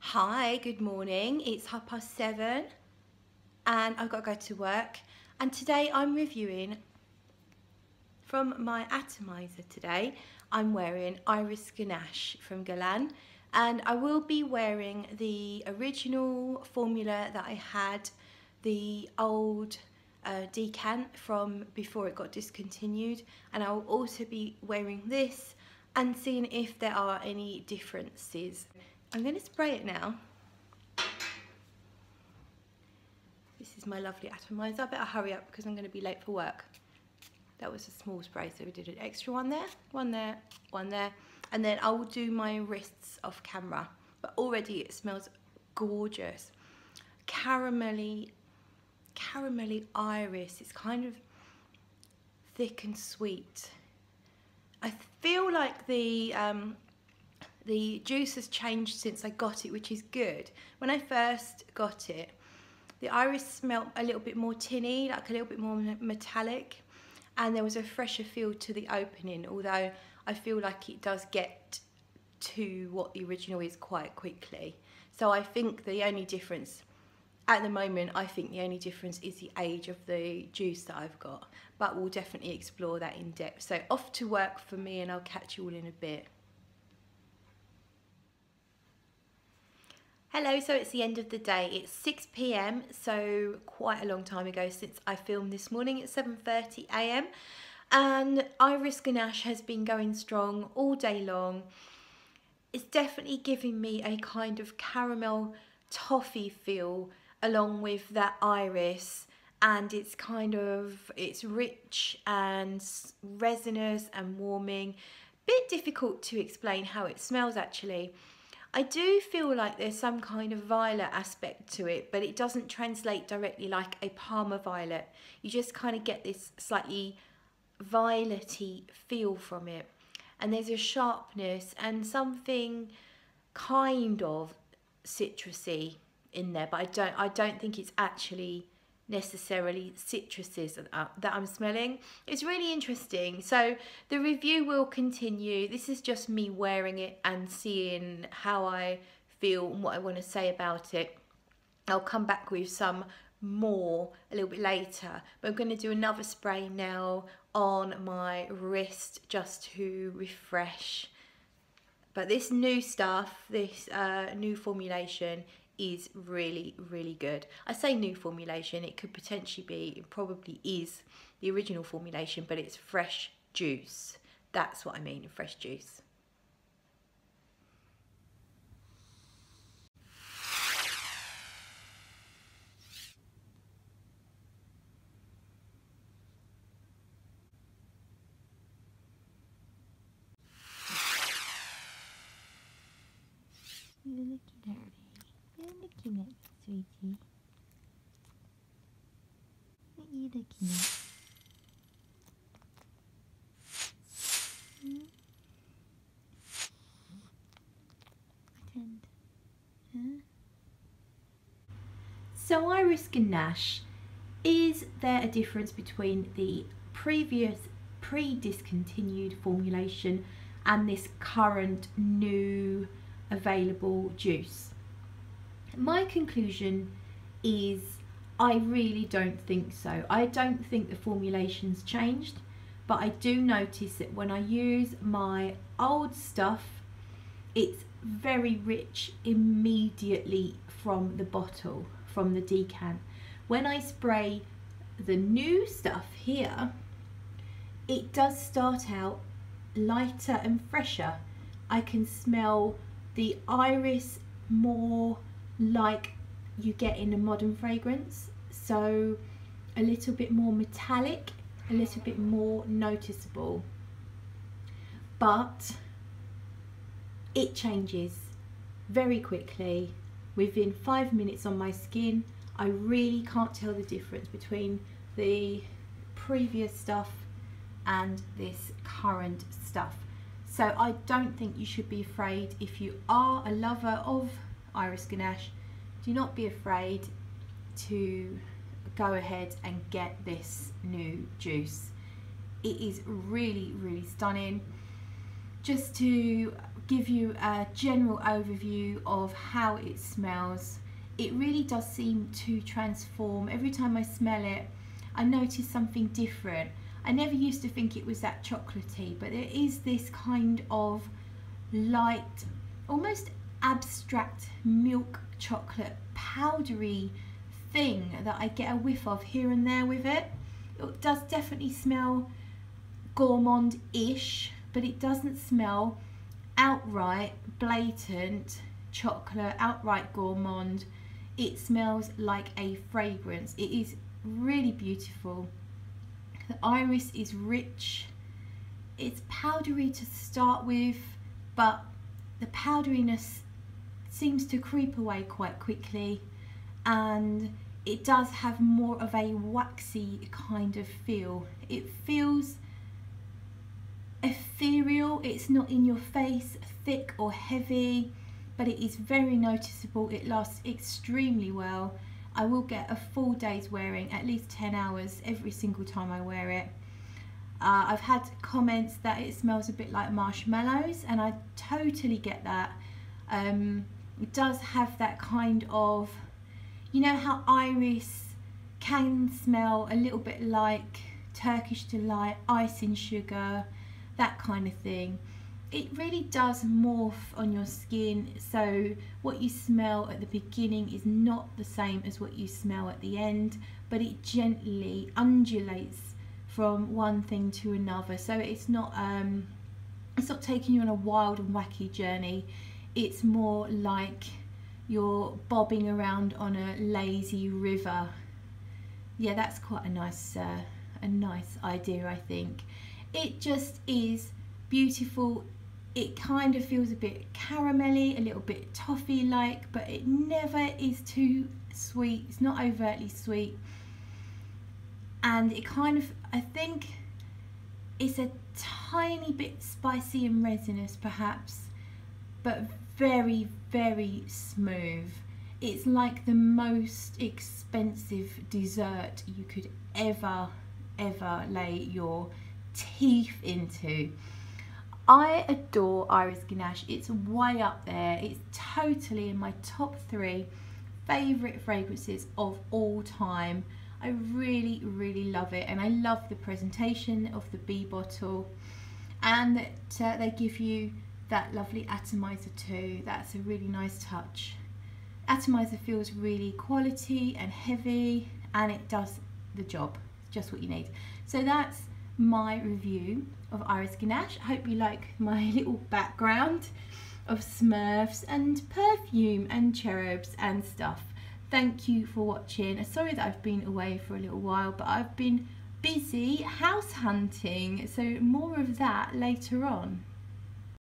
Hi, good morning. It's half past seven and I've got to go to work. And today I'm reviewing from my atomizer today. I'm wearing Iris Ganache from Guerlain and I will be wearing the original formula that I had, the old uh, decant from before it got discontinued and I will also be wearing this and seeing if there are any differences. I'm going to spray it now. This is my lovely atomizer. I better hurry up because I'm going to be late for work. That was a small spray, so we did an extra one there, one there, one there. And then I will do my wrists off camera. But already it smells gorgeous. Caramelly, caramelly iris. It's kind of thick and sweet. I feel like the um, the juice has changed since I got it, which is good. When I first got it, the iris smelt a little bit more tinny, like a little bit more metallic, and there was a fresher feel to the opening, although I feel like it does get to what the original is quite quickly. So I think the only difference at the moment, I think the only difference is the age of the juice that I've got, but we'll definitely explore that in depth. So off to work for me and I'll catch you all in a bit. Hello, so it's the end of the day. It's 6 p.m. so quite a long time ago since I filmed this morning. It's 7:30 a.m. and Iris Ganache has been going strong all day long. It's definitely giving me a kind of caramel toffee feel along with that iris and it's kind of it's rich and resinous and warming. Bit difficult to explain how it smells actually I do feel like there's some kind of violet aspect to it, but it doesn't translate directly like a Parma violet. You just kind of get this slightly violety feel from it. And there's a sharpness and something kind of citrusy in there, but I don't I don't think it's actually necessarily citruses that I'm smelling. It's really interesting. So the review will continue. This is just me wearing it and seeing how I feel and what I want to say about it. I'll come back with some more a little bit later but I'm going to do another spray now on my wrist just to refresh but this new stuff this uh, new formulation is really, really good. I say new formulation, it could potentially be, it probably is the original formulation, but it's fresh juice. That's what I mean, fresh juice. So Iris Ganache, is there a difference between the previous pre-discontinued formulation and this current new available juice? My conclusion is I really don't think so. I don't think the formulation's changed, but I do notice that when I use my old stuff, it's very rich immediately from the bottle, from the decant. When I spray the new stuff here, it does start out lighter and fresher. I can smell the iris more like you get in a modern fragrance. So a little bit more metallic, a little bit more noticeable. But it changes very quickly. Within five minutes on my skin, I really can't tell the difference between the previous stuff and this current stuff. So I don't think you should be afraid if you are a lover of Iris Ganache, do not be afraid to go ahead and get this new juice. It is really, really stunning. Just to give you a general overview of how it smells, it really does seem to transform. Every time I smell it, I notice something different. I never used to think it was that chocolatey, but there is this kind of light, almost abstract milk chocolate powdery thing that I get a whiff of here and there with it. It does definitely smell gourmand-ish, but it doesn't smell outright blatant chocolate, outright gourmand. It smells like a fragrance. It is really beautiful. The iris is rich. It's powdery to start with, but the powderiness seems to creep away quite quickly and it does have more of a waxy kind of feel. It feels ethereal, it's not in your face, thick or heavy, but it is very noticeable. It lasts extremely well. I will get a full day's wearing, at least 10 hours every single time I wear it. Uh, I've had comments that it smells a bit like marshmallows and I totally get that. Um, it does have that kind of you know how iris can smell a little bit like Turkish delight, icing sugar, that kind of thing. It really does morph on your skin so what you smell at the beginning is not the same as what you smell at the end but it gently undulates from one thing to another so it's not um, it's not taking you on a wild and wacky journey it's more like you're bobbing around on a lazy river. Yeah, that's quite a nice, uh, a nice idea, I think. It just is beautiful. It kind of feels a bit caramelly, a little bit toffee-like, but it never is too sweet. It's not overtly sweet. And it kind of, I think, it's a tiny bit spicy and resinous, perhaps, but very, very smooth. It's like the most expensive dessert you could ever, ever lay your teeth into. I adore Iris Ganache. It's way up there. It's totally in my top three favourite fragrances of all time. I really, really love it. And I love the presentation of the B bottle and that uh, they give you that lovely atomizer too. That's a really nice touch. Atomizer feels really quality and heavy and it does the job, just what you need. So that's my review of Iris Ganache. I hope you like my little background of Smurfs and perfume and cherubs and stuff. Thank you for watching. Sorry that I've been away for a little while, but I've been busy house hunting, so more of that later on.